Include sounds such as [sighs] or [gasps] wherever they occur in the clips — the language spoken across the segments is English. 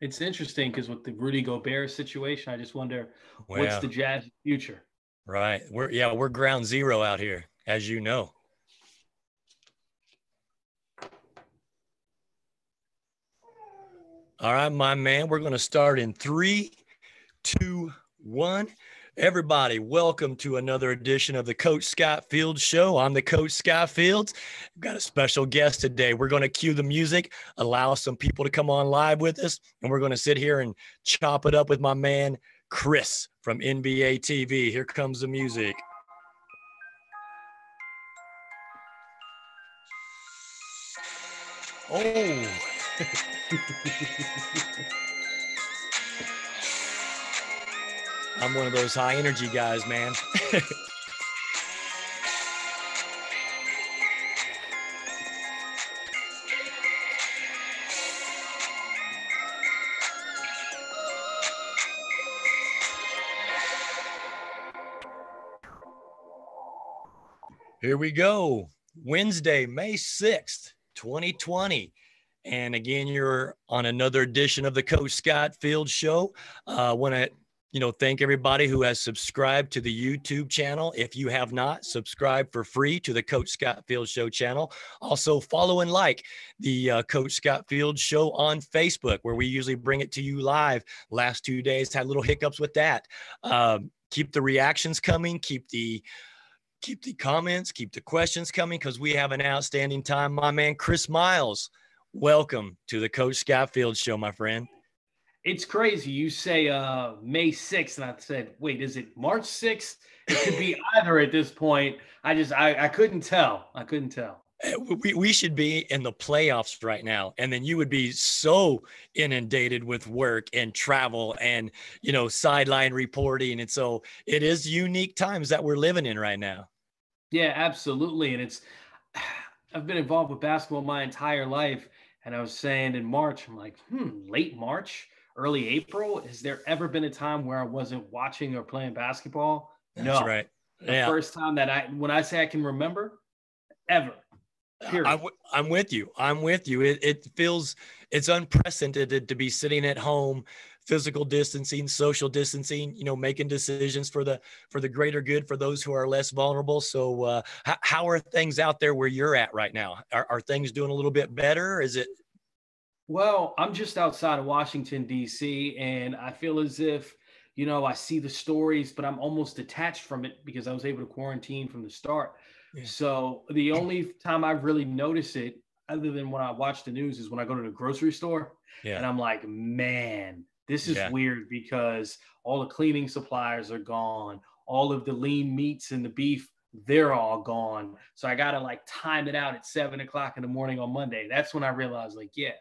It's interesting because with the Rudy Gobert situation, I just wonder what's the Jazz future. right. We're yeah, we're ground zero out here, as you know. All right, my man. We're going to start in three, two, one. Everybody, welcome to another edition of the Coach Scott Fields Show. I'm the Coach Scott Fields. We've got a special guest today. We're going to cue the music, allow some people to come on live with us, and we're going to sit here and chop it up with my man, Chris from NBA TV. Here comes the music. Oh. [laughs] I'm one of those high energy guys, man. [laughs] Here we go. Wednesday, May 6th, 2020. And again, you're on another edition of the Coach Scott Field Show. I uh, want to, you know, thank everybody who has subscribed to the YouTube channel. If you have not, subscribe for free to the Coach Scott Field Show channel. Also, follow and like the uh, Coach Scott Field Show on Facebook, where we usually bring it to you live. Last two days had little hiccups with that. Um, keep the reactions coming. Keep the keep the comments, keep the questions coming because we have an outstanding time. My man, Chris Miles, welcome to the Coach Scott Field Show, my friend. It's crazy. You say uh, May 6th, and I said, wait, is it March 6th? It could be [laughs] either at this point. I just, I, I couldn't tell. I couldn't tell. Uh, We, we should be in the playoffs right now. And then you would be so inundated with work and travel and, you know, sideline reporting. And so it is unique times that we're living in right now. Yeah, absolutely. And it's, [sighs] I've been involved with basketball my entire life. And I was saying in March, I'm like, hmm, late March, early April. Has there ever been a time where I wasn't watching or playing basketball? That's no. right. The Yeah. first time that I, when I say I can remember, ever. Period. I'm, w- I'm with you. I'm with you. It, it feels it's unprecedented to be sitting at home, physical distancing, social distancing. You know, making decisions for the for the greater good for those who are less vulnerable. So, uh, how, how are things out there where you're at right now? Are, are things doing a little bit better? Is it? Well, I'm just outside of Washington, D.C., and I feel as if, you know, I see the stories, but I'm almost detached from it because I was able to quarantine from the start. Yeah. So the only time I've really noticed it, other than when I watch the news, is when I go to the grocery store and I'm like, man, this is Yeah. weird because all the cleaning supplies are gone, all of the lean meats and the beef, they're all gone. So I gotta like time it out at seven o'clock in the morning on Monday. That's when I realized, like, yeah.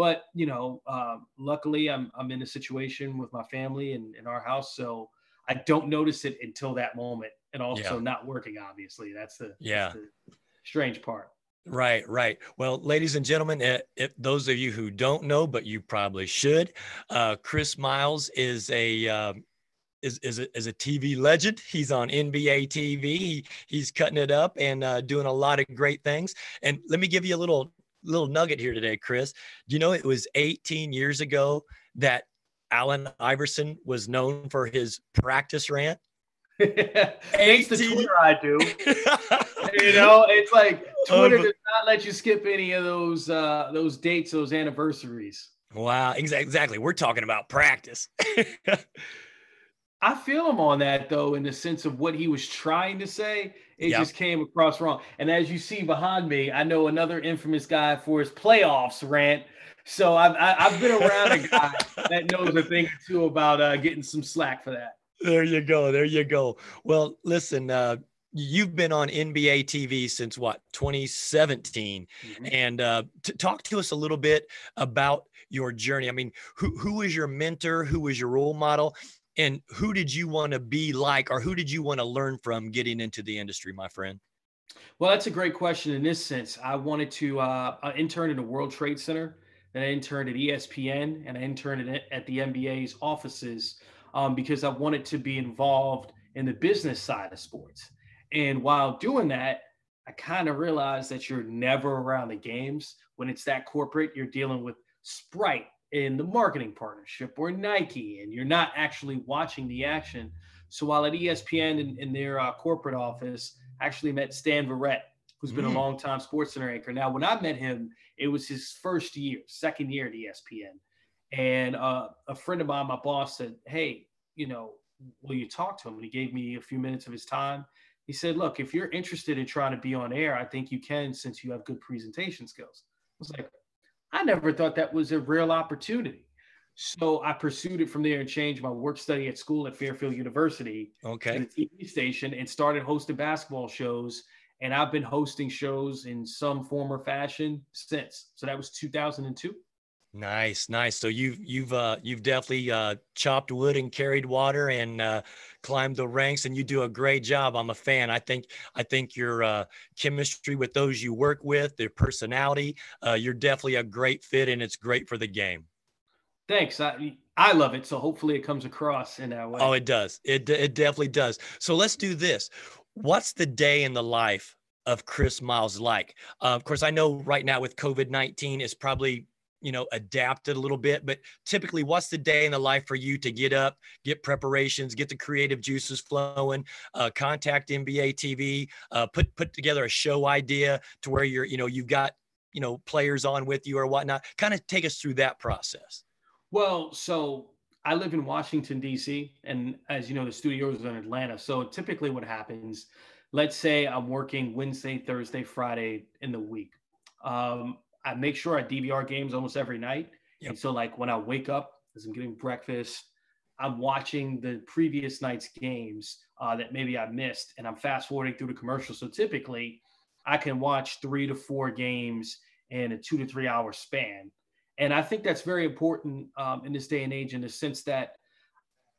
But you know, um, luckily I'm I'm in a situation with my family and in our house, so I don't notice it until that moment. And also Yeah. not working, obviously. That's the that's the strange part. Right, right. Well, ladies and gentlemen, uh, if those of you who don't know, but you probably should, uh, Chris Miles is a um, is is a, is a TV legend. He's on NBA TV. He, he's cutting it up and uh, doing a lot of great things. And let me give you a little little nugget here today, Chris. Do you know it was 18 years ago that Allen Iverson was known for his practice rant? [laughs] Thanks to 18 Twitter, I do. [laughs] you know, it's like Twitter does not let you skip any of those uh those dates, those anniversaries. Wow, exactly. We're talking about practice. [laughs] I feel him on that though, in the sense of what he was trying to say. It Yep. just came across wrong. And as you see behind me, I know another infamous guy for his playoffs rant. So I've I, I've been around a guy [laughs] that knows a thing or two about uh, getting some slack for that. There you go. There you go. Well, listen, uh, you've been on NBA TV since what, 2017? And uh, to talk to us a little bit about your journey. I mean, who, who was your mentor? Who was your role model? And who did you want to be like, or who did you want to learn from getting into the industry, my friend? Well, that's a great question. In this sense, I wanted to uh, I at the World Trade Center, then I interned at ESPN, and I interned at, at the NBA's offices um, because I wanted to be involved in the business side of sports. And while doing that, I kind of realized that you're never around the games when it's that corporate. You're dealing with Sprite, in the marketing partnership or Nike, and you're not actually watching the action. So while at ESPN in, in their uh, corporate office, I actually met Stan Verrett, who's been mm. a long time Sports Center anchor. Now, when I met him, it was his first year, second year at ESPN. And uh, a friend of mine, my boss, said, Hey, you know, will you talk to him? And he gave me a few minutes of his time. He said, Look, if you're interested in trying to be on air, I think you can since you have good presentation skills. I was like, I never thought that was a real opportunity. So I pursued it from there and changed my work study at school at Fairfield University okay. to the TV station and started hosting basketball shows. And I've been hosting shows in some form or fashion since. So that was 2002. Nice, nice. So you've you've uh, you've definitely uh, chopped wood and carried water and uh, climbed the ranks, and you do a great job. I'm a fan. I think I think your uh, chemistry with those you work with, their personality, uh, you're definitely a great fit, and it's great for the game. Thanks. I I love it. So hopefully it comes across in that way. Oh, it does. It it definitely does. So let's do this. What's the day in the life of Chris Miles like? Uh, of course, I know right now with COVID 19, it's probably you know adapted a little bit but typically what's the day in the life for you to get up get preparations get the creative juices flowing uh, contact nba tv uh, put put together a show idea to where you're you know you've got you know players on with you or whatnot? Kind of take us through that process. Well so i live in washington d.c and as you know the studio is in atlanta so typically what happens let's say i'm working wednesday thursday friday in the week. Um, I make sure I DVR games almost every night. Yep. And so like when I wake up as I'm getting breakfast, I'm watching the previous night's games uh, that maybe I missed, and I'm fast forwarding through the commercials. So typically, I can watch three to four games in a two to three hour span, and I think that's very important um, in this day and age, in the sense that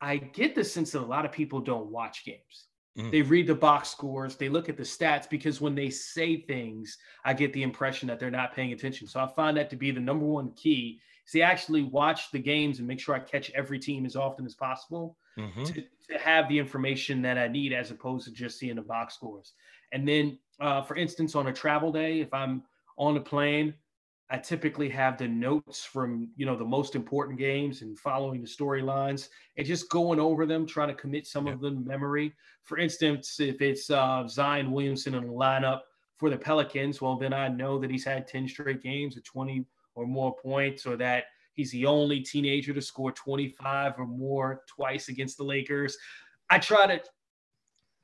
I get the sense that a lot of people don't watch games. Mm. They read the box scores, they look at the stats because when they say things, I get the impression that they're not paying attention. So I find that to be the number one key is they actually watch the games and make sure I catch every team as often as possible mm-hmm. to, to, have the information that I need as opposed to just seeing the box scores. And then, uh, for instance, on a travel day, if I'm on a plane, I typically have the notes from you know the most important games and following the storylines and just going over them, trying to commit some yeah. of them memory. For instance, if it's uh, Zion Williamson in the lineup for the Pelicans, well then I know that he's had ten straight games of twenty or more points, or that he's the only teenager to score twenty five or more twice against the Lakers. I try to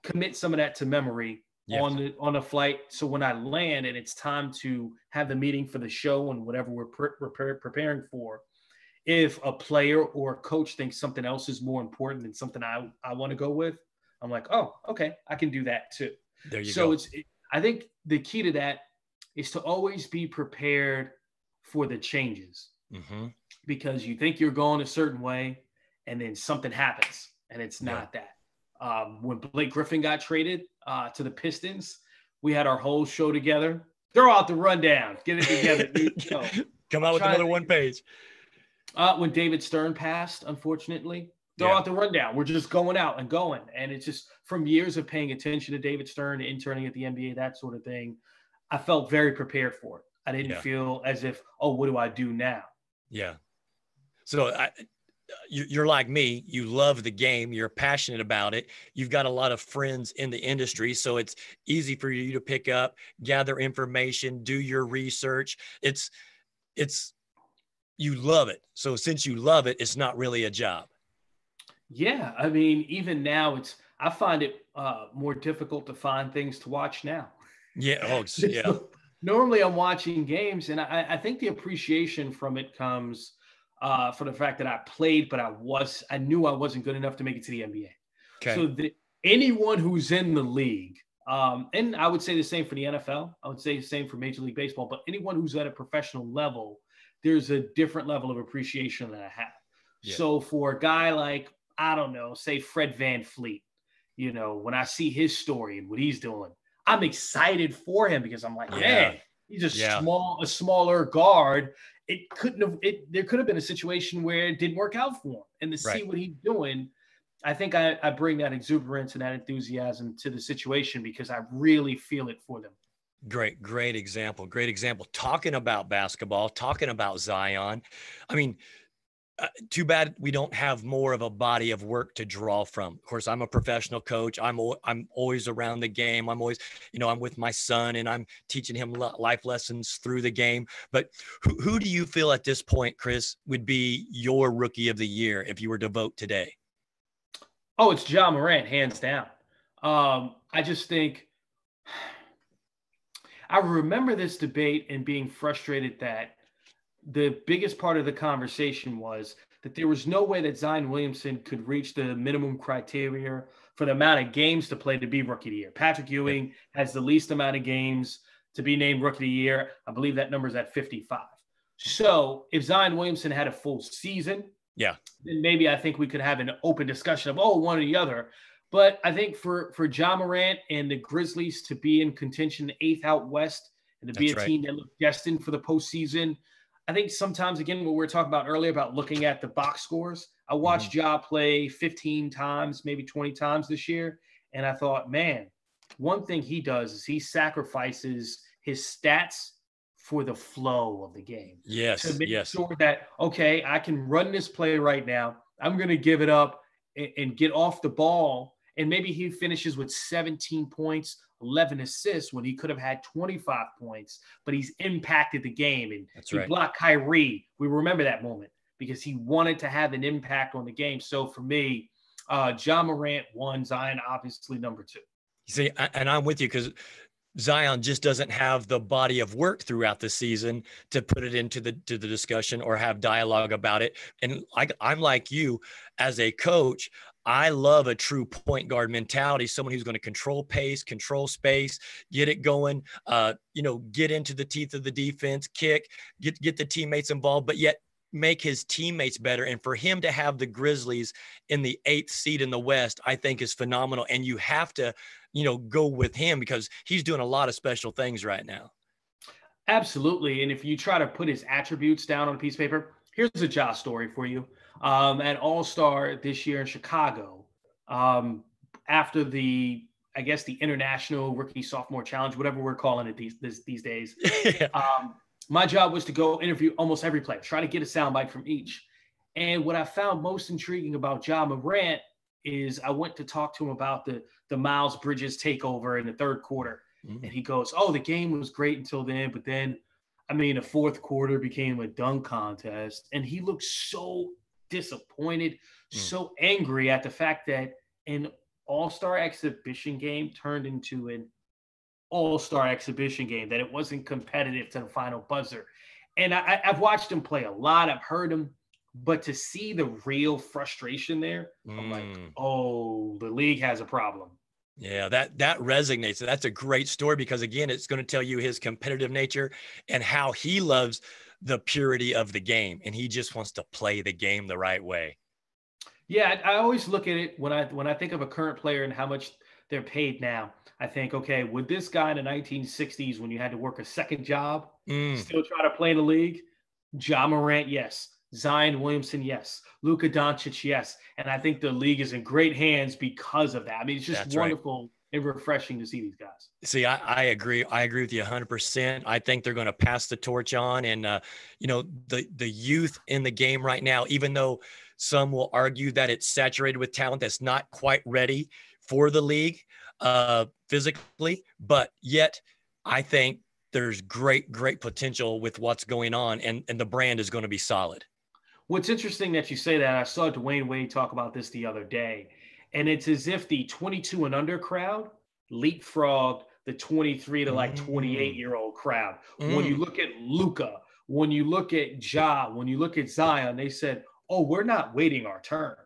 commit some of that to memory yes. on the on a flight. So when I land and it's time to have the meeting for the show and whatever we're pre- pre- preparing for, if a player or a coach thinks something else is more important than something I I want to go with, I'm like, oh, okay, I can do that too. There you so go. it's it, I think the key to that is to always be prepared for the changes mm-hmm. because you think you're going a certain way and then something happens and it's not yeah. that. Um, when Blake Griffin got traded uh, to the Pistons, we had our whole show together. Throw out the rundown, get it together. [laughs] Come out with another one page. Uh, when David Stern passed, unfortunately, throw yeah. out the rundown. We're just going out and going. And it's just from years of paying attention to David Stern, interning at the NBA, that sort of thing. I felt very prepared for it. I didn't yeah. feel as if, oh, what do I do now? Yeah. So I, you're like me you love the game you're passionate about it you've got a lot of friends in the industry so it's easy for you to pick up gather information do your research it's it's you love it so since you love it it's not really a job. Yeah i mean even now it's i find it uh, more difficult to find things to watch now. Yeah oh [laughs] yeah. Normally i'm watching games and I, I think the appreciation from it comes uh, for the fact that I played, but I was I knew I wasn't good enough to make it to the NBA. Okay. So the, anyone who's in the league, um, and I would say the same for the NFL. I would say the same for Major League Baseball. But anyone who's at a professional level, there's a different level of appreciation that I have. Yeah. So for a guy like I don't know, say Fred VanVleet, you know, when I see his story and what he's doing, I'm excited for him because I'm like, yeah. man, he's a yeah. small, a smaller guard, it couldn't have it there could have been a situation where it didn't work out for him and to right. see what he's doing i think I, I bring that exuberance and that enthusiasm to the situation because i really feel it for them Great, great example. Great example. Talking about basketball, talking about Zion. I mean, uh, too bad we don't have more of a body of work to draw from. Of course, I'm a professional coach. I'm I'm always around the game. I'm always, you know, I'm with my son and I'm teaching him life lessons through the game. But who, who do you feel at this point, Chris, would be your rookie of the year if you were to vote today? Oh, it's Ja Morant, hands down. Um, I just think [sighs] I remember this debate and being frustrated that the biggest part of the conversation was that there was no way that Zion Williamson could reach the minimum criteria for the amount of games to play to be rookie of the year. Patrick Ewing has the least amount of games to be named rookie of the year. I believe that number is at 55. So if Zion Williamson had a full season, yeah, then maybe I think we could have an open discussion of oh one or the other. But I think for for Ja Morant and the Grizzlies to be in contention, eighth out west, and to be That's a right. team that looked destined for the postseason, I think sometimes again what we were talking about earlier about looking at the box scores. I watched mm-hmm. Ja play 15 times, maybe 20 times this year, and I thought, man, one thing he does is he sacrifices his stats for the flow of the game. Yes. To make yes. sure that okay, I can run this play right now. I'm going to give it up and, and get off the ball and maybe he finishes with 17 points, 11 assists when he could have had 25 points, but he's impacted the game and That's he right. blocked Kyrie. We remember that moment because he wanted to have an impact on the game. So for me, uh, Ja Morant one, Zion obviously number two. You see, and I'm with you because Zion just doesn't have the body of work throughout the season to put it into the to the discussion or have dialogue about it. And I, I'm like you, as a coach, I love a true point guard mentality, someone who's going to control pace, control space, get it going, uh, you know, get into the teeth of the defense, kick, get get the teammates involved, but yet make his teammates better. And for him to have the Grizzlies in the eighth seed in the West, I think is phenomenal. And you have to, you know, go with him because he's doing a lot of special things right now. Absolutely. And if you try to put his attributes down on a piece of paper, here's a Josh story for you um, at All Star this year in Chicago. Um, after the, I guess the International Rookie Sophomore Challenge, whatever we're calling it these this, these days. [laughs] um, my job was to go interview almost every player, try to get a soundbite from each. And what I found most intriguing about Ja Morant is I went to talk to him about the the Miles Bridges takeover in the third quarter, mm-hmm. and he goes, "Oh, the game was great until then, but then." I mean, the fourth quarter became a dunk contest, and he looked so disappointed, mm. so angry at the fact that an all-star exhibition game turned into an all-star exhibition game, that it wasn't competitive to the final buzzer. And I, have watched him play a lot. I've heard him, but to see the real frustration there, mm. I'm like, mm. oh, the league has a problem. Yeah, that that resonates. That's a great story because again, it's going to tell you his competitive nature and how he loves the purity of the game and he just wants to play the game the right way. Yeah, I, always look at it when I when I think of a current player and how much they're paid now. I think, okay, would this guy in the 1960s, when you had to work a second job, mm. still try to play in the league? Ja Morant, yes. Zion Williamson, yes. Luka Doncic, yes. And I think the league is in great hands because of that. I mean, it's just That's wonderful. Right and refreshing to see these guys. See, I, I agree. I agree with you 100%. I think they're going to pass the torch on. And, uh, you know, the, the youth in the game right now, even though some will argue that it's saturated with talent that's not quite ready for the league uh, physically, but yet I think there's great, great potential with what's going on, and, and the brand is going to be solid. What's interesting that you say that, I saw Dwyane Wade talk about this the other day and it's as if the 22 and under crowd leapfrogged the 23 to like 28 year old crowd. Mm. When you mm. look at Luka, when you look at Ja, when you look at Zion, they said, "Oh, we're not waiting our turn.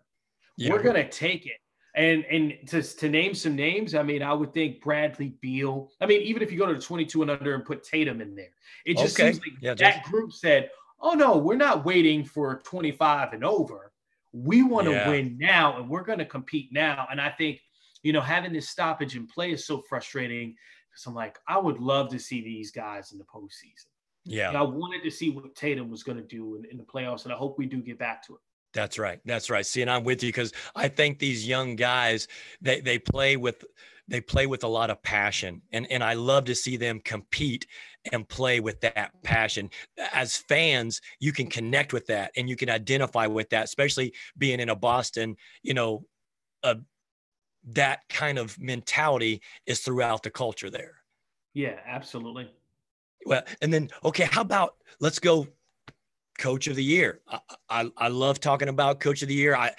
Yeah. We're gonna take it." And and to, to name some names, I mean, I would think Bradley Beal. I mean, even if you go to the 22 and under and put Tatum in there, it just okay. seems like yeah, that group said, "Oh no, we're not waiting for 25 and over. We want to yeah. win now and we're going to compete now. And I think, you know, having this stoppage in play is so frustrating because I'm like, I would love to see these guys in the postseason. Yeah. I wanted to see what Tatum was going to do in, in, the playoffs, and I hope we do get back to it. That's right. That's right. See, and I'm with you because I think these young guys they they play with they play with a lot of passion and and I love to see them compete and play with that passion. As fans, you can connect with that and you can identify with that, especially being in a Boston, you know, uh, that kind of mentality is throughout the culture there. Yeah, absolutely. Well, and then okay, how about let's go coach of the year. I, I, I, love talking about coach of the year. I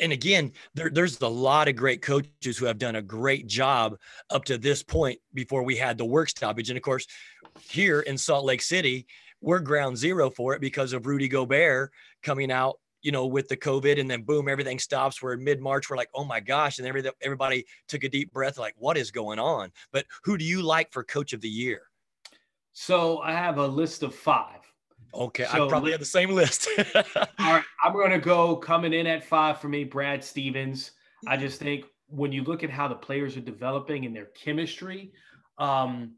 and again, there, there's a lot of great coaches who have done a great job up to this point before we had the work stoppage. And of course, here in Salt Lake City, we're ground zero for it because of Rudy Gobert coming out, you know, with the COVID, and then boom, everything stops. We're in mid March. We're like, oh my gosh, and every, everybody took a deep breath, like, what is going on? But who do you like for coach of the year? So I have a list of five. Okay, so, I probably have the same list. [laughs] all right, I'm going to go coming in at five for me, Brad Stevens. I just think when you look at how the players are developing and their chemistry, um,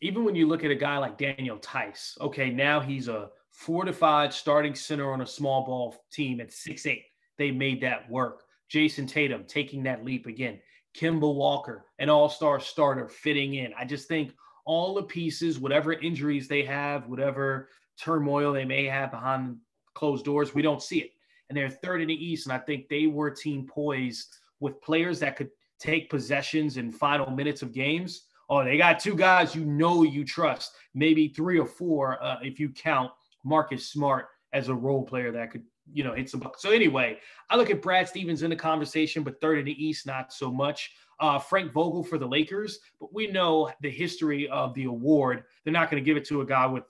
even when you look at a guy like Daniel Theis, okay, now he's a fortified starting center on a small ball team at six eight. They made that work. Jayson Tatum taking that leap again. Kemba Walker, an all star starter, fitting in. I just think all the pieces, whatever injuries they have, whatever turmoil they may have behind closed doors. We don't see it. And they're third in the East. And I think they were team poised with players that could take possessions in final minutes of games. Oh, they got two guys you know you trust, maybe three or four uh, if you count Marcus Smart as a role player that could, you know, hit some buckets. So anyway, I look at Brad Stevens in the conversation, but third in the East, not so much. Uh, Frank Vogel for the Lakers, but we know the history of the award. They're not going to give it to a guy with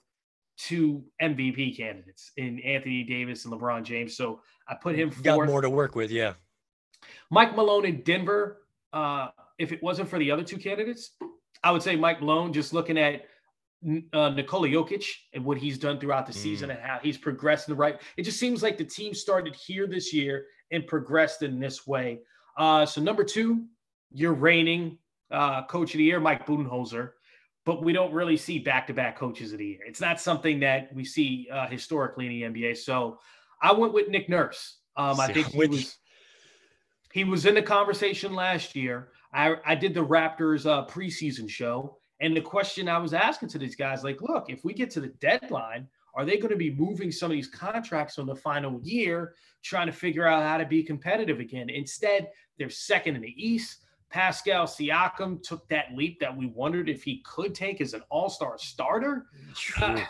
two MVP candidates in Anthony Davis and LeBron James. So I put him fourth. Got more to work with, yeah. Mike Malone in Denver. Uh, if it wasn't for the other two candidates, I would say Mike Malone. Just looking at uh, Nikola Jokic and what he's done throughout the mm. season and how he's progressed in the right. It just seems like the team started here this year and progressed in this way. Uh, so number two, you're reigning uh, coach of the year, Mike Budenholzer but we don't really see back-to-back coaches of the year. It's not something that we see uh, historically in the NBA. So I went with Nick Nurse. Um, I think [laughs] he was he was in the conversation last year. I, I did the Raptors uh, preseason show, and the question I was asking to these guys, like, look, if we get to the deadline, are they going to be moving some of these contracts on the final year, trying to figure out how to be competitive again? Instead, they're second in the East. Pascal Siakam took that leap that we wondered if he could take as an all-star starter. Uh,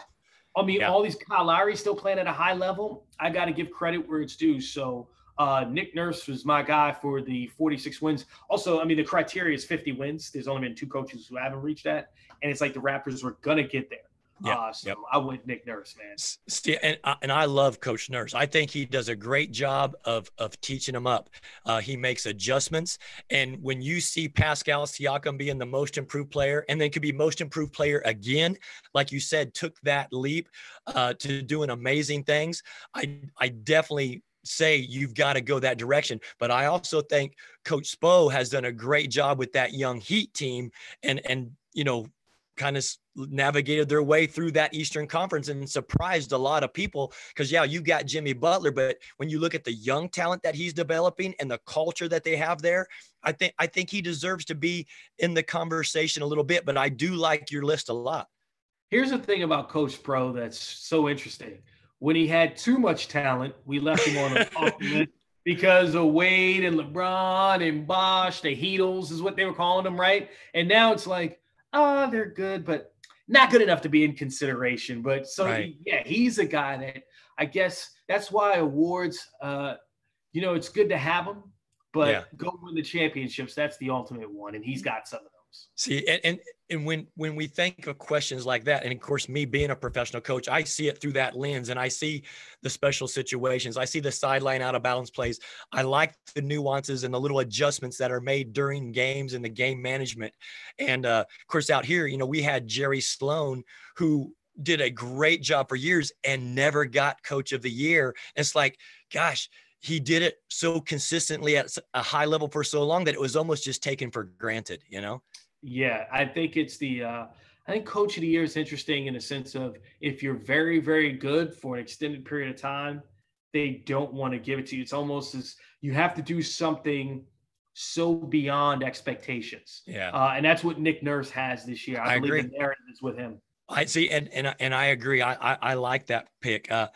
I mean, yeah. all these Kyle Lowry still playing at a high level. I got to give credit where it's due. So uh, Nick Nurse was my guy for the 46 wins. Also, I mean, the criteria is 50 wins. There's only been two coaches who haven't reached that, and it's like the Raptors were gonna get there. Yeah, so yep. I went Nick Nurse, man. And, uh, and I love Coach Nurse. I think he does a great job of of teaching them up. Uh, he makes adjustments, and when you see Pascal Siakam being the most improved player, and then could be most improved player again, like you said, took that leap uh, to doing amazing things. I I definitely say you've got to go that direction. But I also think Coach Spo has done a great job with that young Heat team, and and you know kind of navigated their way through that Eastern Conference and surprised a lot of people. Because, yeah, you got Jimmy Butler, but when you look at the young talent that he's developing and the culture that they have there, I think I think he deserves to be in the conversation a little bit. But I do like your list a lot. Here's the thing about Coach Spo that's so interesting. When he had too much talent, we left him on a [laughs] because of Wade and LeBron and Bosh, the Heatles is what they were calling them, right? And now it's like, oh, they're good, but not good enough to be in consideration. But so right. yeah, he's a guy that I guess that's why awards. Uh, you know, it's good to have them, but yeah. go win the championships. That's the ultimate one, and he's got some of those. See, and, and and when when we think of questions like that and of course me being a professional coach i see it through that lens and i see the special situations. I see the sideline out of balance plays. I like the nuances and the little adjustments that are made during games and the game management. And uh, of course out here you know we had jerry sloan who did a great job for years and never got coach of the year. It's like gosh he did it so consistently at a high level for so long that it was almost just taken for granted you know yeah, I think it's the. Uh, I think coach of the year is interesting in the sense of if you're very, very good for an extended period of time, they don't want to give it to you. It's almost as you have to do something so beyond expectations. Yeah. Uh, and that's what Nick Nurse has this year. I, I believe agree. the narrative is with him. I see, and and and I agree. I I, I like that pick. Uh,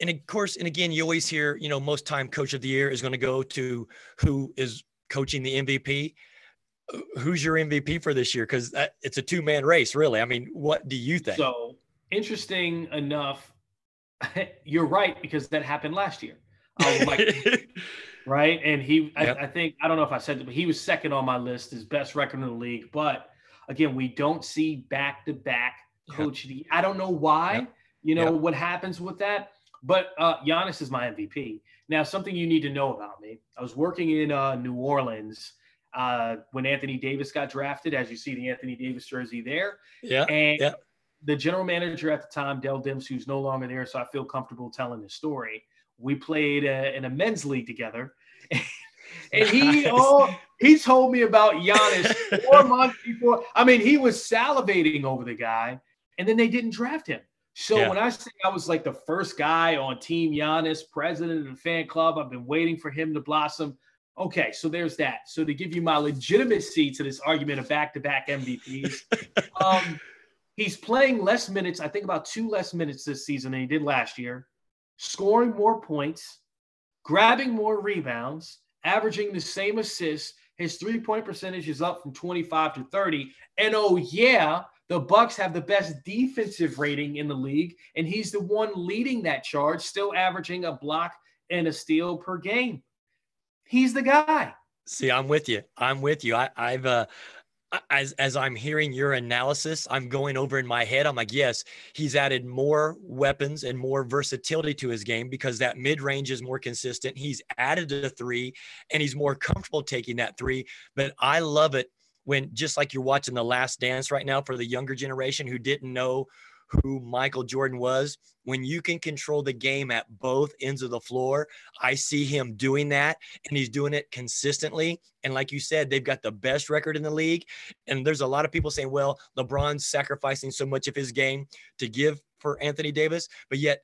and of course, and again, you always hear, you know, most time coach of the year is going to go to who is coaching the MVP. Who's your MVP for this year? Because it's a two man race, really. I mean, what do you think? So interesting enough, [laughs] you're right because that happened last year. Um, like, [laughs] right, and he, Yep. I, I think I don't know if I said it, but he was second on my list, his best record in the league. But again, we don't see back to back coach. the- I don't know why. Yep. You know Yep. what happens with that, but uh, Giannis is my MVP. Now, something you need to know about me. I was working in uh, New Orleans uh, when Anthony Davis got drafted. As you see, the Anthony Davis jersey there. yeah, And yeah. the general manager at the time, Dell Demps, who's no longer there, so I feel comfortable telling this story. We played uh, in a men's league together, [laughs] and he oh he told me about Giannis [laughs] four months before. I mean, he was salivating over the guy, and then they didn't draft him. So Yeah. when I say I was like the first guy on Team Giannis, president of the fan club, I've been waiting for him to blossom. Okay, so there's that. So to give you my legitimacy to this argument of back-to-back MVPs, [laughs] um, he's playing less minutes. I think about two less minutes this season than he did last year, scoring more points, grabbing more rebounds, averaging the same assists. His three-point percentage is up from 25 to 30. And oh yeah, the Bucks have the best defensive rating in the league, and he's the one leading that charge, still averaging a block and a steal per game. He's the guy. See, I'm with you. I'm with you. I, I've uh, as as I'm hearing your analysis, I'm going over in my head. I'm like, yes, he's added more weapons and more versatility to his game because that mid range is more consistent. He's added a three, and he's more comfortable taking that three. But I love it when just like you're watching The Last Dance right now for the younger generation who didn't know who Michael Jordan was. When you can control the game at both ends of the floor, I see him doing that and he's doing it consistently. And like you said, they've got the best record in the league. And there's a lot of people saying, well, LeBron's sacrificing so much of his game to give for Anthony Davis, but yet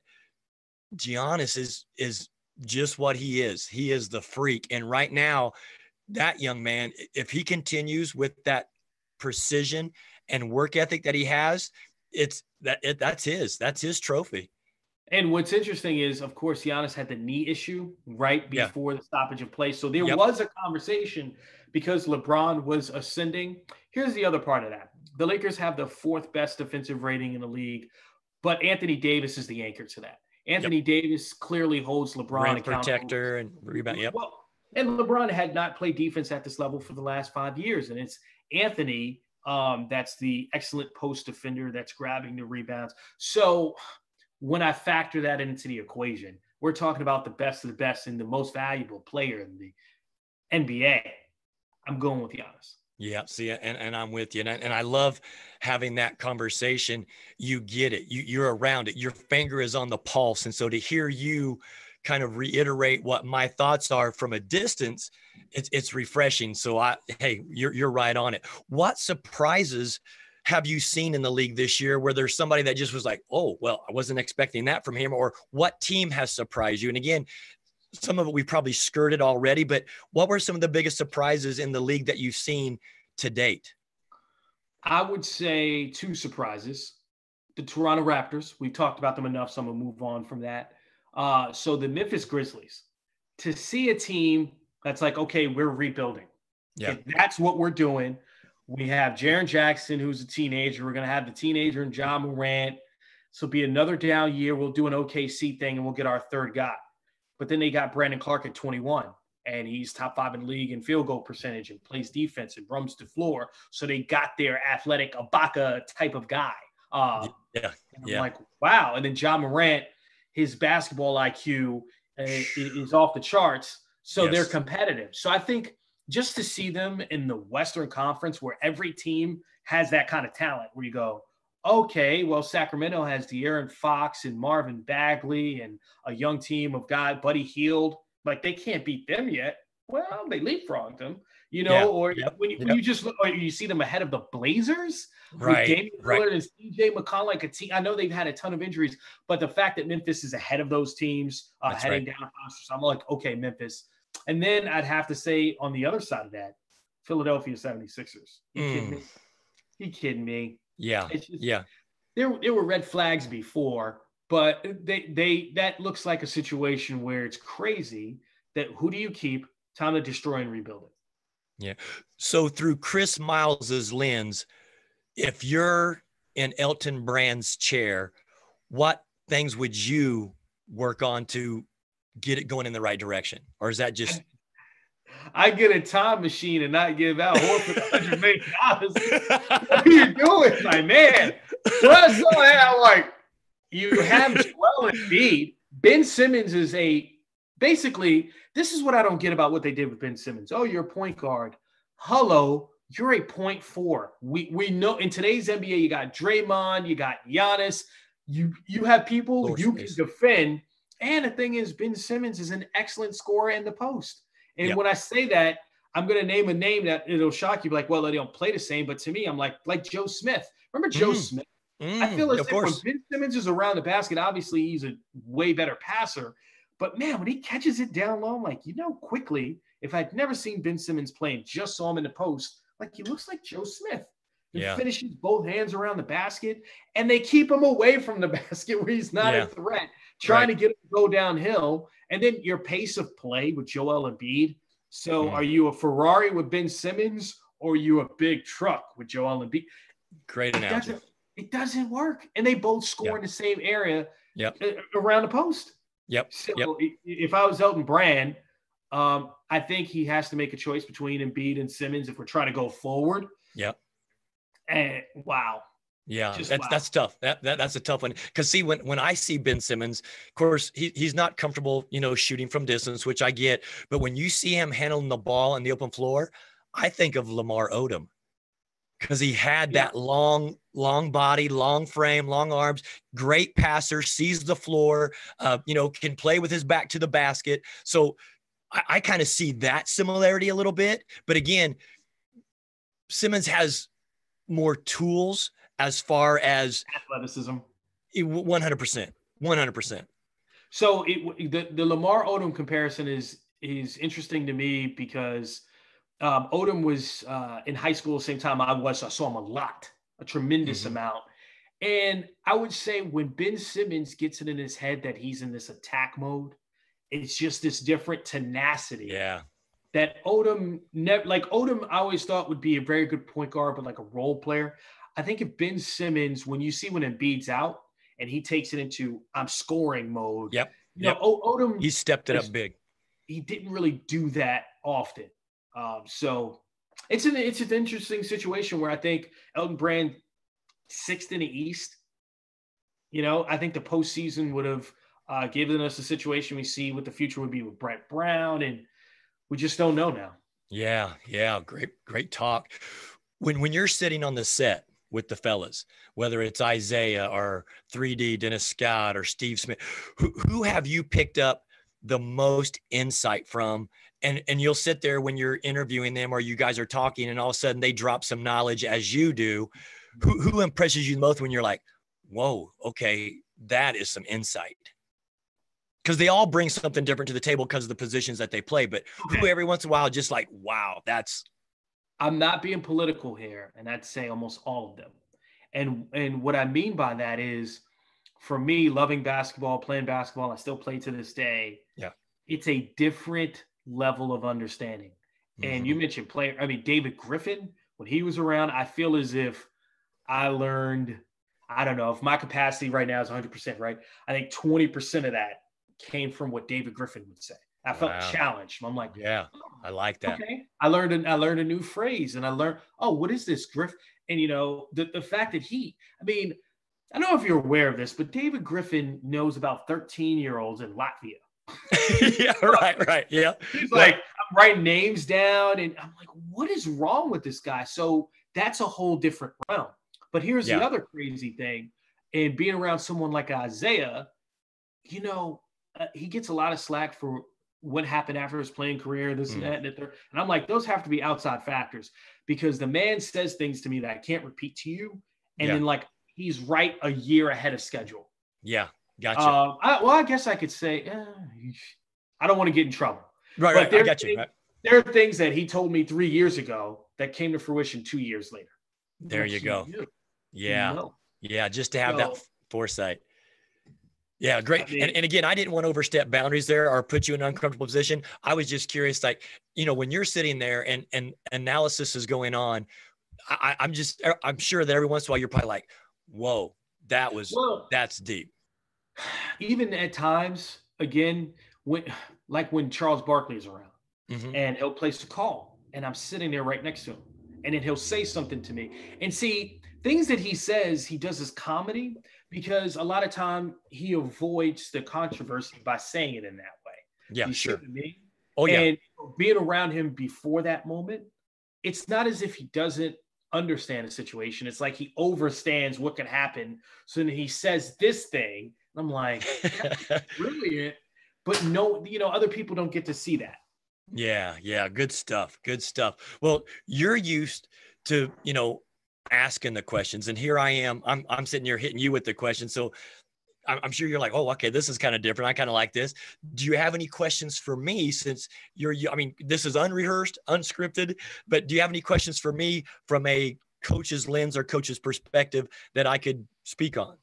Giannis is is just what he is. He is the freak. And right now, that young man, if he continues with that precision and work ethic that he has, it's that it, that's his. That's his trophy. And what's interesting is, of course, Giannis had the knee issue right Yeah. before the stoppage of play. So there Yep. was a conversation because LeBron was ascending. Here's the other part of that the Lakers have the fourth best defensive rating in the league, but Anthony Davis is the anchor to that. Anthony Davis clearly holds LeBron protector and rebound. Yep. Well, and LeBron had not played defense at this level for the last five years, and it's Anthony um, that's the excellent post defender that's grabbing the rebounds. So when I factor that into the equation, we're talking about the best of the best and the most valuable player in the NBA. I'm going with Giannis. Yeah, see, and, and I'm with you. And I, and I love having that conversation. You get it, you, you're around it, your finger is on the pulse. And so to hear you kind of reiterate what my thoughts are from a distance, it's, it's refreshing. So I, hey, you're, you're right on it. What surprises have you seen in the league this year where there's somebody that just was like, oh, well, I wasn't expecting that from him? Or what team has surprised you? And again, some of it we probably skirted already, but what were some of the biggest surprises in the league that you've seen to date? I would say two surprises. The Toronto Raptors, we've talked about them enough, so I'm going to move on from that. Uh, so the Memphis Grizzlies, to see a team that's like, okay, we're rebuilding. Yeah. If that's what we're doing. We have Jaren Jackson, who's a teenager. We're going to have the teenager and Ja Morant. So be another down year. We'll do an OKC thing and we'll get our third guy. But then they got Brandon Clarke at 21, and he's top five in league in field goal percentage and plays defense and runs the floor. So they got their athletic Ibaka type of guy. Uh, Yeah. and I'm Yeah. like, wow. And then Ja Morant, his basketball IQ uh, is off the charts. So they're competitive. So I think just to see them in the Western Conference where every team has that kind of talent, where you go, okay, well, Sacramento has De'Aaron Fox and Marvin Bagley and a young team of guy, Buddy Hield. Like they can't beat them yet. Well, they leapfrogged them. You know, Yeah. or Yep. when, you, when you just look, or you see them ahead of the Blazers, Right. Damian Right. Lillard and CJ McCollum, like a team. I know they've had a ton of injuries, but the fact that Memphis is ahead of those teams, uh, That's heading down, so I'm like, okay, Memphis. And then I'd have to say on the other side of that, Philadelphia 76ers. You kidding Mm. me? You kidding me? Yeah. Just, Yeah. there, there were red flags before, but they they that looks like a situation where it's crazy that who do you keep? Time to destroy and rebuild it. So through Chris Miles's lens, if you're in Elton Brand's chair, what things would you work on to get it going in the right direction? Or is that just [laughs] I get a time machine and not give out hundred million dollars. What are you doing, my man? That, I'm like, you have Joel Embiid. Ben Simmons is a basically. This is what I don't get about what they did with Ben Simmons. Oh, you're a point guard. Hello, you're a point four. We we know in today's NBA, you got Draymond, you got Giannis. You you have people Floor you space. can defend. And the thing is, Ben Simmons is an excellent scorer in the post. And Yep. when I say that, I'm going to name a name that it'll shock you. Like, well, they don't play the same. But to me, I'm like, like Joe Smith. Remember Joe Mm. Smith? I Mm, feel as if when. Ben Simmons is around the basket, obviously he's a way better passer. But man, when he catches it down low, I'm like, you know, quickly, if I'd never seen Ben Simmons playing, just saw him in the post, like he looks like Joe Smith. He Yeah. finishes both hands around the basket, and they keep him away from the [laughs] basket where he's not Yeah. a threat, trying Right. to get him to go downhill. And then your pace of play with Joel Embiid. So Mm. are you a Ferrari with Ben Simmons or are you a big truck with Joel Embiid? Great It doesn't, it doesn't work. And they both score in the same area Yep. uh, around the post. Yep. So Yep. if I was Elton Brand, um, I think he has to make a choice between Embiid and Simmons if we're trying to go forward. Yep. And wow, Yeah, Just that's wow. that's tough. That, that that's a tough one. Because see, when when I see Ben Simmons, of course, he, he's not comfortable, you know, shooting from distance, which I get. But when you see him handling the ball on the open floor, I think of Lamar Odom because he had Yeah. that long, long body, long frame, long arms, great passer, sees the floor, uh, you know, can play with his back to the basket. So I, I kind of see that similarity a little bit. But again, Simmons has more tools as far as athleticism. 100%. 100%. So it, the the Lamar Odom comparison is is interesting to me because um, Odom was uh, in high school the same time I was. So I saw him a lot, a tremendous Mhm. amount. And I would say when Ben Simmons gets it in his head that he's in this attack mode, it's just this different tenacity Yeah. that Odom never like Odom I always thought would be a very good point guard, but like a role player. I think if Ben Simmons, when you see when Embiid's out and he takes it into I'm scoring mode, Yep. you know, Yep. Odom He stepped it up big. he didn't really do that often. Um, so it's an it's an interesting situation where I think Elton Brand sixth in the East. You know, I think the postseason would have uh, given us a situation we see what the future would be with Brett Brown, and we just don't know now. Yeah. Yeah. Great, great talk. When when you're sitting on the set with the fellas, whether it's Isaiah or 3D Dennis Scott or Steve Smith, who, who have you picked up the most insight from? And and you'll sit there when you're interviewing them or you guys are talking, and all of a sudden they drop some knowledge as you do. Who who impresses you the most when you're like, whoa, okay, that is some insight. Because they all bring something different to the table because of the positions that they play. But who every once in a while just like, wow, that's I'm not being political here, and I'd say almost all of them. And and what I mean by that is, for me, loving basketball, playing basketball, I still play to this day. Yeah. it's a different level of understanding. And Mhm. you mentioned player. I mean, David Griffin when he was around, I feel as if I learned. I don't know if my capacity right now is 100 percent right. I think 20 percent of that came from what David Griffin would say. I felt Wow. challenged. I'm like, yeah, I like that. Okay. I learned an, I learned a new phrase and I learned, oh, what is this, Griff? And you know, the, the fact that he, I mean, I don't know if you're aware of this, but David Griffin knows about 13 year olds in Latvia. [laughs] yeah, [laughs] right, right. Yeah. He's like, I'm writing names down, and I'm like, what is wrong with this guy? So that's a whole different realm. But here's Yeah. the other crazy thing, and being around someone like Isaiah, you know, uh, he gets a lot of slack for what happened after his playing career, this mm. and that, and, and I'm like, those have to be outside factors because the man says things to me that I can't repeat to you, and yeah. then like he's right a year ahead of schedule. Yeah, gotcha. Uh, I, well, I guess I could say eh, I don't want to get in trouble. Right, right. I got you. Right. There are things that he told me three years ago that came to fruition two years later. There you go. Yeah. You know. Yeah. Just to have so, that foresight. Yeah, great. I mean, and, and again, I didn't want to overstep boundaries there or put you in an uncomfortable position. I was just curious, like, you know, when you're sitting there and and analysis is going on, I, I'm just I'm sure that every once in a while you're probably like, whoa, that was well, that's deep. Even at times, again, when like when Charles Barkley is around mm-hmm. and he'll place a call and I'm sitting there right next to him and then he'll say something to me. And see, things that he says, he does his comedy because a lot of time he avoids the controversy by saying it in that way. Yeah, you sure. Me? Oh yeah. And being around him before that moment, it's not as if he doesn't understand the situation. It's like he overstands what could happen. So then he says this thing. I'm like, [laughs] brilliant. But no, you know, other people don't get to see that. Yeah, yeah, good stuff. Good stuff. Well, you're used to, you know, asking the questions and here I am. I'm I'm sitting here hitting you with the questions. So I'm sure you're like, oh, okay, this is kind of different. I kind of like this. Do you have any questions for me since you're, I mean, this is unrehearsed, unscripted, but do you have any questions for me from a coach's lens or coach's perspective that I could speak on?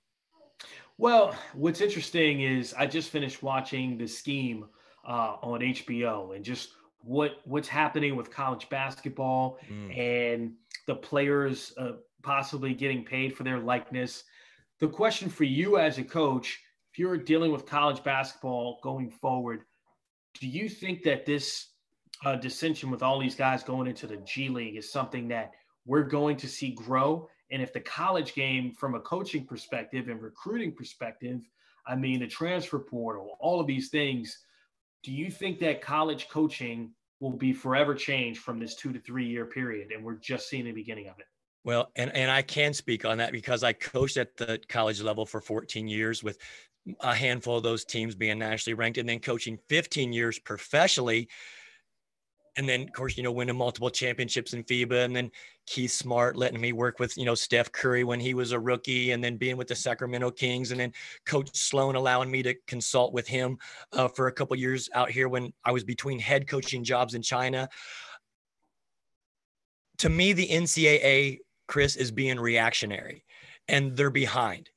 Well, what's interesting is I just finished watching the scheme uh, on HBO and just what what's happening with college basketball mm. and the players uh, possibly getting paid for their likeness. The question for you as a coach, if you're dealing with college basketball going forward, do you think that this uh, dissension with all these guys going into the G League is something that we're going to see grow? And if the college game, from a coaching perspective and recruiting perspective, I mean, the transfer portal, all of these things, do you think that college coaching will be forever changed from this two to three year period? And we're just seeing the beginning of it. Well, and, and I can speak on that because I coached at the college level for 14 years with a handful of those teams being nationally ranked and then coaching 15 years professionally and then of course you know winning multiple championships in FIBA and then Keith Smart letting me work with you know Steph Curry when he was a rookie and then being with the Sacramento Kings and then Coach Sloan allowing me to consult with him uh, for a couple years out here when I was between head coaching jobs in China. To me, the NCAA, Chris, is being reactionary, and they're behind.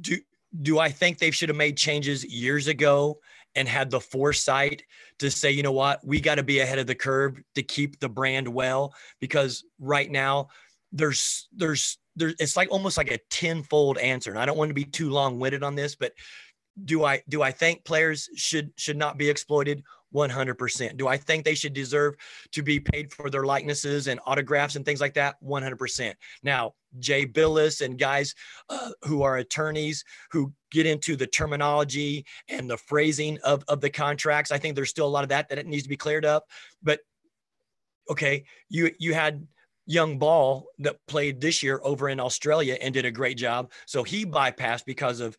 Do do I think they should have made changes years ago? and had the foresight to say, you know what, we got to be ahead of the curve to keep the brand well because right now there's there's there's it's like almost like a tenfold answer. And I don't want to be too long-winded on this, but do I do I think players should should not be exploited? 100%. Do I think they should deserve to be paid for their likenesses and autographs and things like that? 100%. Now, Jay Bilas and guys uh, who are attorneys who get into the terminology and the phrasing of, of the contracts, I think there's still a lot of that that needs to be cleared up. But okay, you you had young ball that played this year over in Australia and did a great job. So he bypassed because of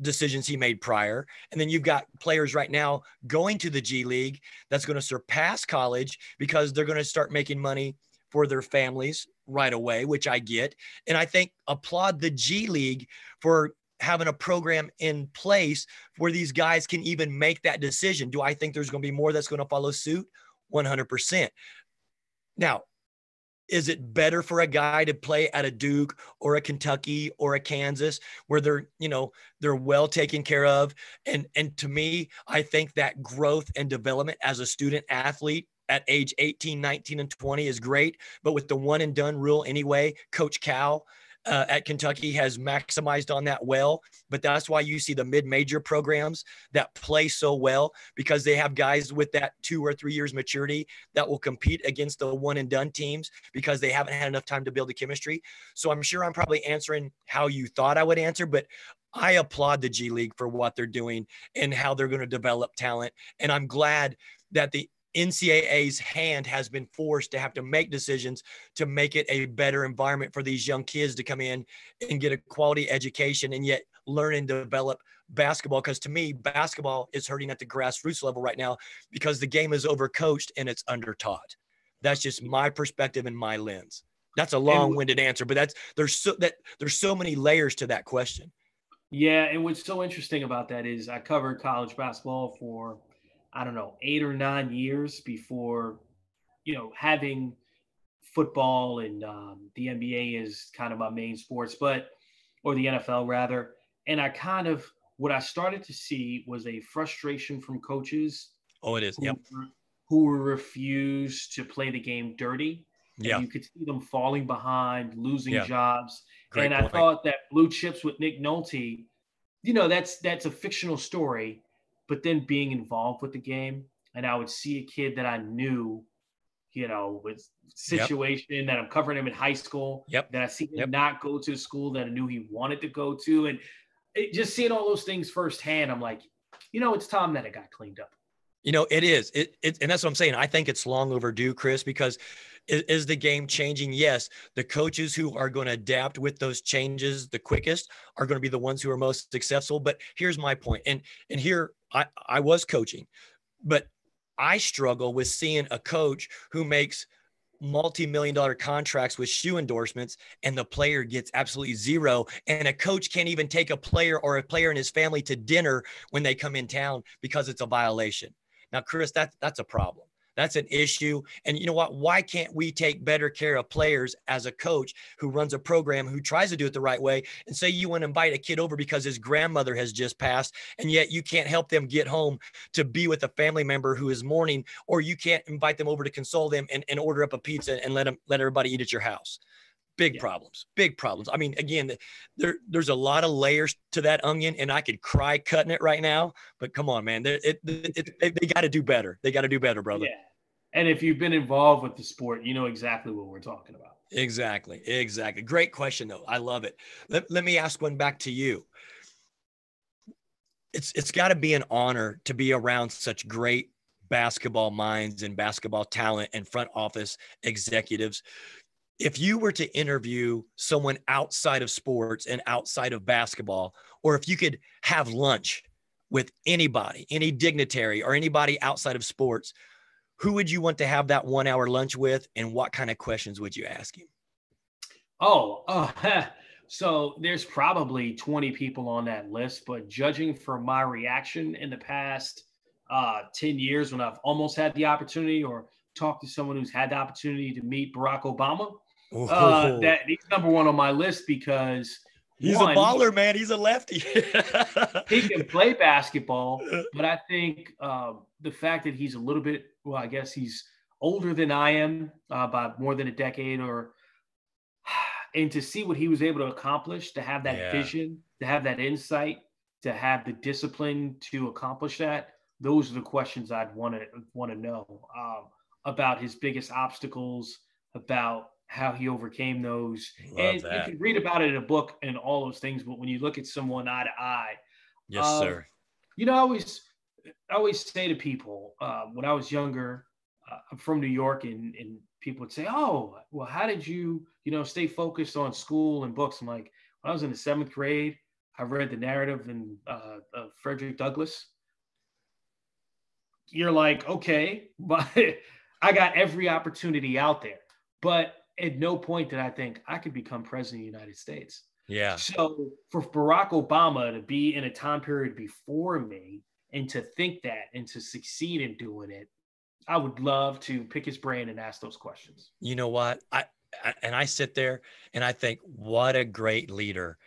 decisions he made prior. And then you've got players right now going to the G League that's going to surpass college because they're going to start making money for their families right away, which I get. And I think applaud the G League for having a program in place where these guys can even make that decision. Do I think there's going to be more that's going to follow suit? 100%. Now, is it better for a guy to play at a Duke or a Kentucky or a Kansas where they're, you know, they're well taken care of? And and to me, I think that growth and development as a student athlete at age 18, 19, and 20 is great. But with the one and done rule anyway, Coach Cal uh, at Kentucky has maximized on that well. But that's why you see the mid-major programs that play so well because they have guys with that two or three years maturity that will compete against the one and done teams because they haven't had enough time to build the chemistry. So I'm sure I'm probably answering how you thought I would answer, but I applaud the G League for what they're doing and how they're going to develop talent. And I'm glad that the NCAA's hand has been forced to have to make decisions to make it a better environment for these young kids to come in and get a quality education and yet learn and develop basketball. Because to me basketball is hurting at the grassroots level right now because the game is overcoached and it's undertaught. That's just my perspective and my lens. That's a long-winded answer but that's there's so that there's so many layers to that question. Yeah and what's so interesting about that is i covered college basketball for i don't know eight or nine years before you know having football and um, the nba is kind of my main sports but or the nfl rather and i kind of what I started to see was a frustration from coaches. Oh, it is. Who, yep. Who refused to play the game dirty. Yeah. You could see them falling behind, losing yeah. jobs. Great and point. I thought that blue chips with Nick Nolte, you know, that's that's a fictional story, but then being involved with the game, and I would see a kid that I knew, you know, with situation yep. that I'm covering him in high school. Yep. That I see him yep. not go to the school that I knew he wanted to go to, and it, just seeing all those things firsthand, I'm like, you know, it's time that it got cleaned up. You know, it is. It, it and that's what I'm saying. I think it's long overdue, Chris, because is, is the game changing? Yes. The coaches who are going to adapt with those changes the quickest are going to be the ones who are most successful. But here's my point. And and here I, I was coaching, but I struggle with seeing a coach who makes – multi-million dollar contracts with shoe endorsements and the player gets absolutely zero. And a coach can't even take a player or a player and his family to dinner when they come in town because it's a violation. Now chris that's that's a problem that's an issue. And you know what? Why can't we take better care of players as a coach who runs a program who tries to do it the right way? And say you want to invite a kid over because his grandmother has just passed, and yet you can't help them get home to be with a family member who is mourning, or you can't invite them over to console them and, and order up a pizza and let them let everybody eat at your house big yeah. problems big problems i mean again there there's a lot of layers to that onion and i could cry cutting it right now but come on man it, it, it, they, they got to do better they got to do better brother yeah and if you've been involved with the sport, you know exactly what we're talking about. Exactly. Exactly. Great question, though. I love it. Let, let me ask one back to you. It's it's got to be an honor to be around such great basketball minds and basketball talent and front office executives. If you were to interview someone outside of sports and outside of basketball, or if you could have lunch with anybody, any dignitary or anybody outside of sports, who would you want to have that one hour lunch with and what kind of questions would you ask him? Oh uh, [laughs] so there's probably 20 people on that list but judging from my reaction in the past uh, 10 years when i've almost had the opportunity or talked to someone who's had the opportunity to meet barack obama uh, that he's number one on my list because He's One, a baller, man. He's a lefty. [laughs] he can play basketball, but I think um, the fact that he's a little bit, well, I guess he's older than I am uh, by more than a decade, or [sighs] and to see what he was able to accomplish, to have that yeah. vision, to have that insight, to have the discipline to accomplish that. Those are the questions I'd want to want to know um, about his biggest obstacles, about how he overcame those. Love and that. you can read about it in a book and all those things, but when you look at someone eye to eye, yes, uh, sir. You know, I always, I always say to people uh, when I was younger, uh, I'm from New York, and and people would say, "Oh, well, how did you, you know, stay focused on school and books?" I'm like, when I was in the seventh grade, I read the narrative in uh, of Frederick Douglass. You're like, okay, [laughs] but I got every opportunity out there. But at no point did I think I could become president of the United States. Yeah. So for Barack Obama to be in a time period before me and to think that and to succeed in doing it, I would love to pick his brain and ask those questions. You know what? I, I and I sit there and I think, what a great leader.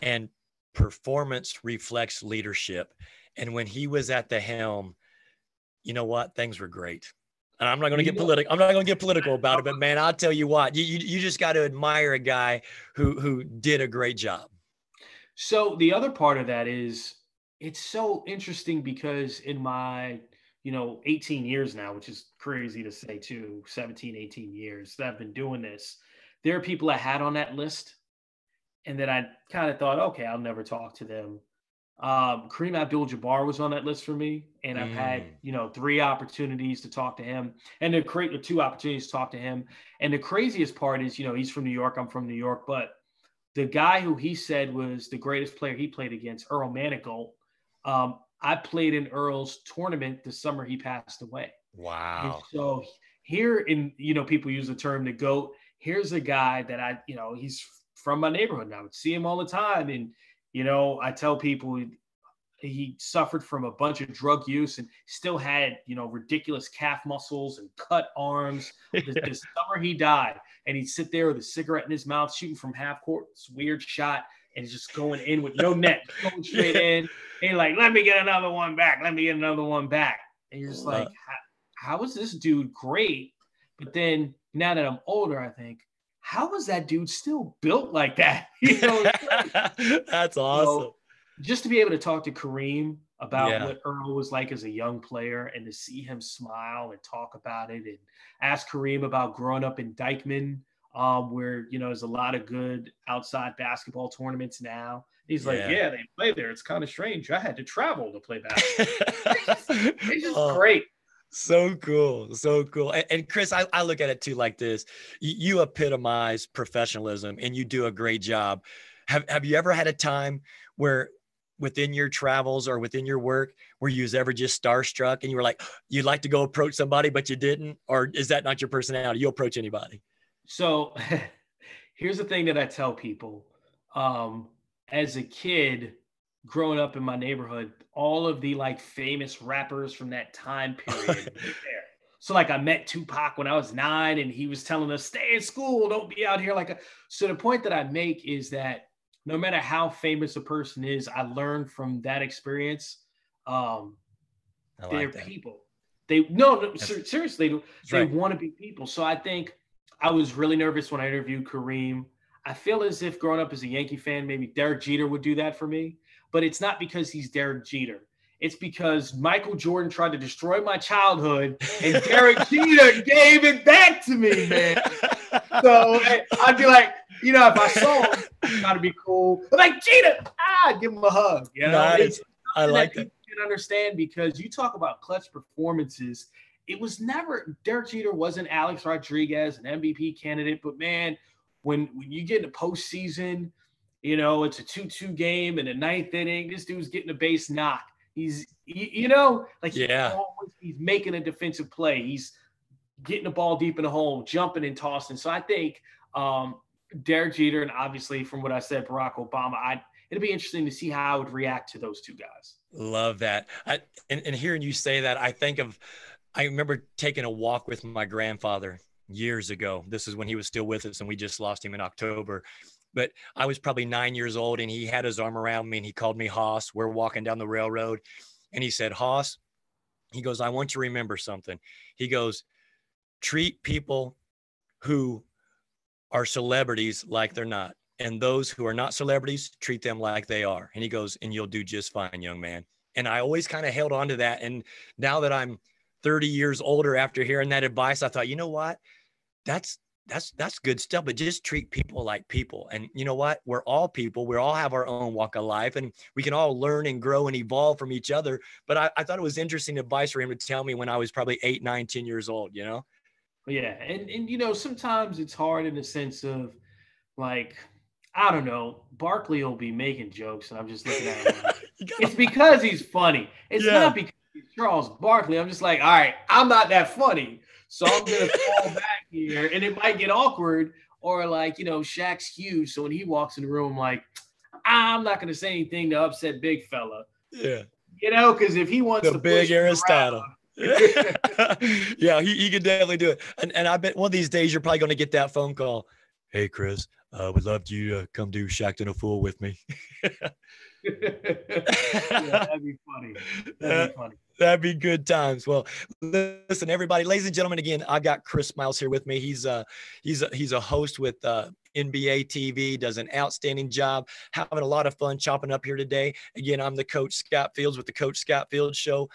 And performance reflects leadership. And when he was at the helm, you know what? Things were great and I'm not going to get political. I'm not going to get political about it, but man, I'll tell you what, you, you, you just got to admire a guy who, who did a great job. So the other part of that is it's so interesting because in my, you know, 18 years now, which is crazy to say too, 17, 18 years that I've been doing this, there are people I had on that list and then I kind of thought, okay, I'll never talk to them. Um, Kareem Abdul-Jabbar was on that list for me, and I've mm. had you know three opportunities to talk to him, and the create two opportunities to talk to him. And the craziest part is, you know, he's from New York, I'm from New York, but the guy who he said was the greatest player he played against, Earl Manigault, um, I played in Earl's tournament the summer he passed away. Wow. And so here in, you know, people use the term the GOAT. Here's a guy that I, you know, he's from my neighborhood now. I would see him all the time. And, you know, I tell people he suffered from a bunch of drug use and still had, you know, ridiculous calf muscles and cut arms. [laughs] the, the summer he died, and he'd sit there with a cigarette in his mouth, shooting from half court, this weird shot, and just going in with no net, going straight in. And like, let me get another one back. Let me get another one back. And you're just like, how, how is this dude great? But then now that I'm older, I think, how was that dude still built like that? [laughs] You know, [laughs] that's awesome. So, just to be able to talk to Kareem about yeah. what Earl was like as a young player and to see him smile and talk about it and ask Kareem about growing up in Dyckman, um, where you know there's a lot of good outside basketball tournaments now. He's yeah. like, yeah, they play there. It's kind of strange. I had to travel to play [laughs] basketball. it's just, oh, great. So cool. So cool. And, and Chris, I, I, look at it too like this. You, you epitomize professionalism and you do a great job. Have, have you ever had a time where within your travels or within your work where you was ever just starstruck and you were like, [gasps] you'd like to go approach somebody, but you didn't? Or is that not your personality? You approach anybody? So [laughs] here's the thing that I tell people. Um, as a kid, growing up in my neighborhood, all of the like famous rappers from that time [laughs] period So like I met Tupac when I was nine and he was telling us, stay in school, don't be out here like a so the point that I make is that no matter how famous a person is, I learned from that experience. Um, like they're that. people. They no, no seriously, they right. want to be people. So I think I was really nervous when I interviewed Kareem. I feel as if growing up as a Yankee fan, maybe Derek Jeter would do that for me, but it's not because he's Derek Jeter. It's because Michael Jordan tried to destroy my childhood and [laughs] Derek Jeter gave it back to me, man. So I'd be like, you know, if I saw him, gotta be cool. But like Jeter, ah, give him a hug. You know, nice. I like that. Can understand because you talk about clutch performances. It was never Derek Jeter wasn't Alex Rodriguez, an MVP candidate, but man, when when you get in the postseason, you know, it's a 2-2 game in the ninth inning. This dude's getting a base knock. He's you, you know, like yeah, he's, always, he's making a defensive play. He's getting the ball deep in the hole, jumping and tossing. So I think um, Derek Jeter and obviously from what I said, Barack Obama, I it'd be interesting to see how I would react to those two guys. Love that. I, and, and hearing you say that, I think of, I remember taking a walk with my grandfather years ago. This is when he was still with us and we just lost him in October. But I was probably nine years old and he had his arm around me and he called me Hoss. We're walking down the railroad and he said, Hoss, he goes, I want you to remember something. He goes, treat people who are celebrities like they're not. And those who are not celebrities, treat them like they are. And he goes, and you'll do just fine, young man. And I always kind of held on to that. And now that I'm 30 years older after hearing that advice, I thought, you know what? That's that's that's good stuff but just treat people like people and you know what we're all people we all have our own walk of life and we can all learn and grow and evolve from each other but i, I thought it was interesting advice for him to tell me when i was probably eight nine ten years old you know yeah, and and you know sometimes it's hard in the sense of like I don't know. Barkley will be making jokes, and I'm just looking at him. [laughs] it's because he's funny. It's yeah. not because he's Charles Barkley. I'm just like, all right, I'm not that funny, so I'm gonna [laughs] fall back here, and it might get awkward. Or like, you know, Shaq's huge, so when he walks in the room, like, I'm not gonna say anything to upset big fella. Yeah. You know, because if he wants the to big Aristotle. Around, [laughs] [laughs] yeah, he, he could definitely do it. And and I bet one of these days you're probably going to get that phone call. Hey, Chris, uh, would love you to come do Shaqtin' a Fool with me. [laughs] yeah, that'd be funny. That'd be funny. That'd be good times. Well, listen, everybody, ladies and gentlemen. Again, I've got Chris Miles here with me. He's a he's a, he's a host with uh, NBA TV. Does an outstanding job. Having a lot of fun chopping up here today. Again, I'm the coach Scott Fields with the Coach Scott Fields Show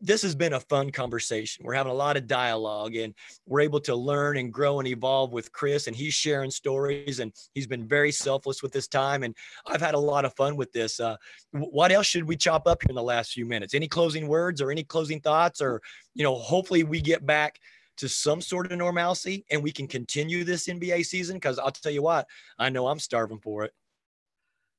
this has been a fun conversation. We're having a lot of dialogue and we're able to learn and grow and evolve with Chris. And he's sharing stories and he's been very selfless with his time. And I've had a lot of fun with this. Uh, what else should we chop up here in the last few minutes? Any closing words or any closing thoughts? Or, you know, hopefully we get back to some sort of normalcy and we can continue this NBA season? Because I'll tell you what, I know I'm starving for it.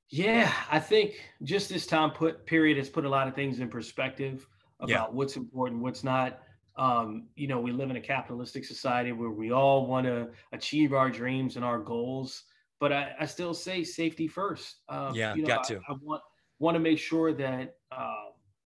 Yeah, I think just this time put period has put a lot of things in perspective about yeah. what's important, what's not. Um, you know, we live in a capitalistic society where we all want to achieve our dreams and our goals, but I, I still say safety first. Um, yeah, you know, got to. I, I, want want to make sure that uh,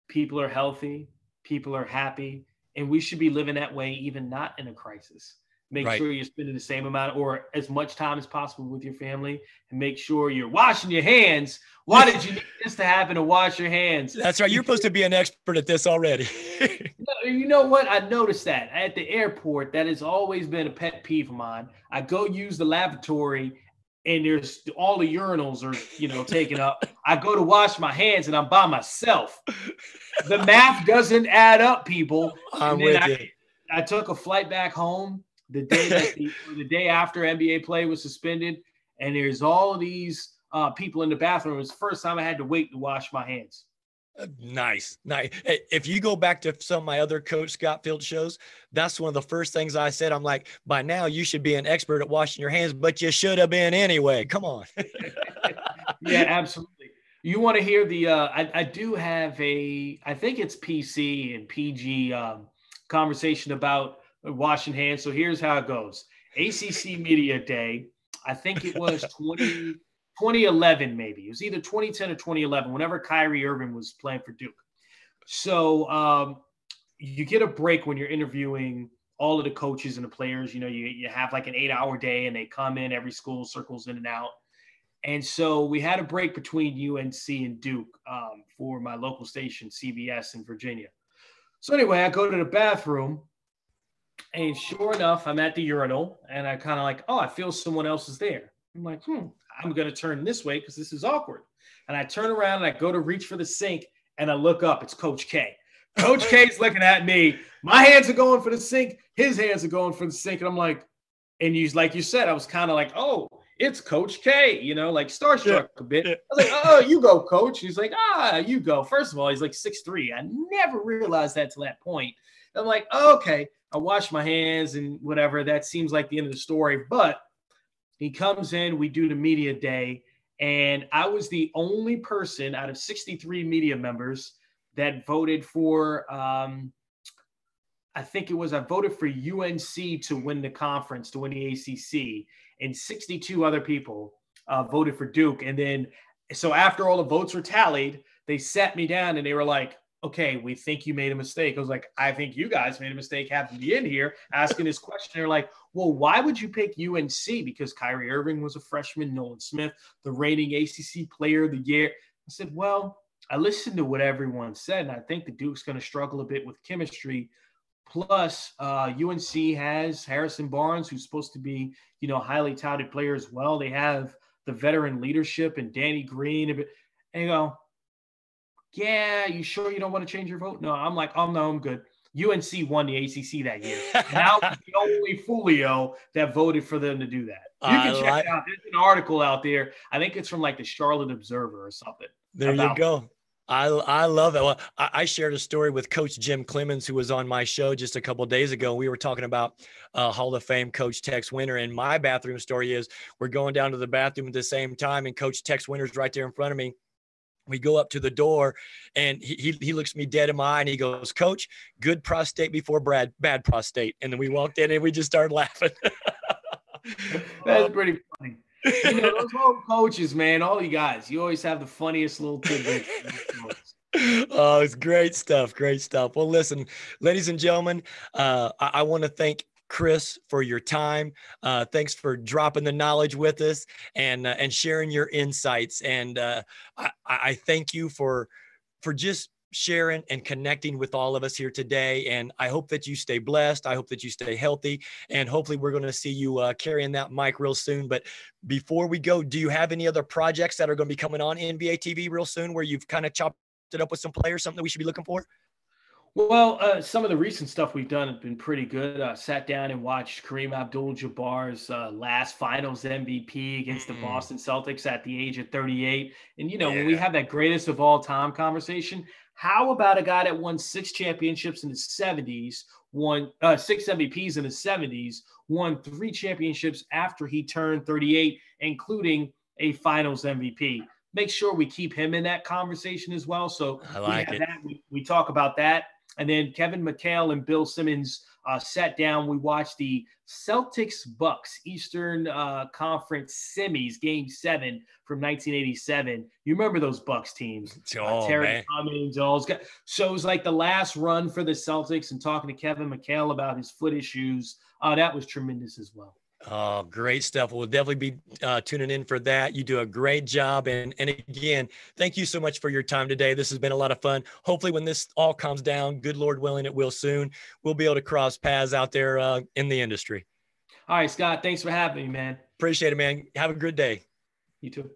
people are healthy, people are happy, and we should be living that way, even not in a crisis. Make right. sure you're spending the same amount or as much time as possible with your family, and make sure you're washing your hands. Why did you need [laughs] this to happen to wash your hands? That's right. You're supposed to be an expert at this already. [laughs] you know what? I noticed that at the airport. That has always been a pet peeve of mine. I go use the lavatory and there's all the urinals are you know taken up i go to wash my hands and i'm by myself the math doesn't add up people I'm with I, you. I took a flight back home the day that the, the day after nba play was suspended and there's all these uh, people in the bathroom it was the first time i had to wait to wash my hands uh, nice, nice. If you go back to some of my other Coach Scott Field shows, that's one of the first things I said. I'm like, by now you should be an expert at washing your hands, but you should have been anyway. Come on. [laughs] yeah, absolutely. You want to hear the? Uh, I, I do have a. I think it's PC and PG um, conversation about washing hands. So here's how it goes. ACC Media Day. I think it was [laughs] 20. 2011, maybe. It was either 2010 or 2011, whenever Kyrie Irving was playing for Duke. So um, you get a break when you're interviewing all of the coaches and the players. You know, you, you have like an eight hour day and they come in, every school circles in and out. And so we had a break between UNC and Duke um, for my local station, CBS in Virginia. So anyway, I go to the bathroom and sure enough, I'm at the urinal and I kind of like, oh, I feel someone else is there. I'm like, hmm, I'm going to turn this way because this is awkward. And I turn around and I go to reach for the sink and I look up. It's Coach K. Coach K's looking at me. My hands are going for the sink. His hands are going for the sink. And I'm like, and you, like you said, I was kind of like, oh, it's Coach K, you know, like starstruck a bit. I was like, oh, you go, coach. He's like, ah, you go. First of all, he's like six three. I never realized that to that point. I'm like, oh, okay. I wash my hands and whatever. That seems like the end of the story. But he comes in, we do the media day, and I was the only person out of 63 media members that voted for. Um, I think it was I voted for UNC to win the conference, to win the ACC, and 62 other people uh, voted for Duke. And then, so after all the votes were tallied, they sat me down and they were like, okay, we think you made a mistake. I was like, I think you guys made a mistake having me in here asking this question. They're like, well, why would you pick UNC? Because Kyrie Irving was a freshman, Nolan Smith, the reigning ACC player of the year. I said, well, I listened to what everyone said, and I think the Duke's going to struggle a bit with chemistry. Plus, uh, UNC has Harrison Barnes, who's supposed to be, you know, highly touted player as well. They have the veteran leadership and Danny Green. And you go, yeah, you sure you don't want to change your vote? No, I'm like, oh no, I'm good. UNC won the ACC that year. And I was the only Folio that voted for them to do that. You can I check like- it out. There's an article out there. I think it's from like the Charlotte Observer or something. There you go. I, I love it. Well, I, I, shared a story with Coach Jim Cleamons, who was on my show just a couple days ago. We were talking about uh, Hall of Fame Coach Tex Winter, and my bathroom story is we're going down to the bathroom at the same time, and Coach Tex Winter's right there in front of me we go up to the door and he, he looks me dead in my eye and he goes, Coach, good prostate before Brad, bad prostate. And then we walked in and we just started laughing. [laughs] That's pretty funny. You know, those old coaches, man, all you guys, you always have the funniest little tidbits. [laughs] oh, it's great stuff. Great stuff. Well, listen, ladies and gentlemen, uh, I, I want to thank Chris, for your time. Uh, thanks for dropping the knowledge with us and uh, and sharing your insights. And uh, I, I thank you for for just sharing and connecting with all of us here today. And I hope that you stay blessed. I hope that you stay healthy. And hopefully, we're going to see you uh, carrying that mic real soon. But before we go, do you have any other projects that are going to be coming on NBA TV real soon where you've kind of chopped it up with some players, something that we should be looking for? Well, uh, some of the recent stuff we've done have been pretty good. Uh, sat down and watched Kareem Abdul-Jabbar's uh, last Finals MVP against the mm. Boston Celtics at the age of 38. And you know, yeah. when we have that greatest of all time conversation, how about a guy that won six championships in his 70s, won uh, six MVPs in his 70s, won three championships after he turned 38, including a Finals MVP? Make sure we keep him in that conversation as well. So I like we it. That. We, we talk about that. And then Kevin McHale and Bill Simmons uh, sat down. We watched the Celtics Bucks Eastern uh, Conference semis, Game Seven from 1987. You remember those Bucks teams? [laughs] Oh, uh, Terry man. Cummings, all those guys. So it was like the last run for the Celtics, and talking to Kevin McHale about his foot issues. Uh, that was tremendous as well. Oh, great stuff. We'll definitely be uh, tuning in for that. You do a great job. And, and again, thank you so much for your time today. This has been a lot of fun. Hopefully, when this all comes down, good Lord willing, it will soon, we'll be able to cross paths out there uh, in the industry. All right, Scott. Thanks for having me, man. Appreciate it, man. Have a good day. You too.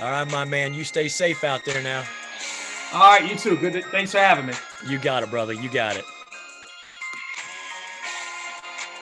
All right, my man. You stay safe out there now. All right, you too. Good. Thanks for having me. You got it, brother. You got it.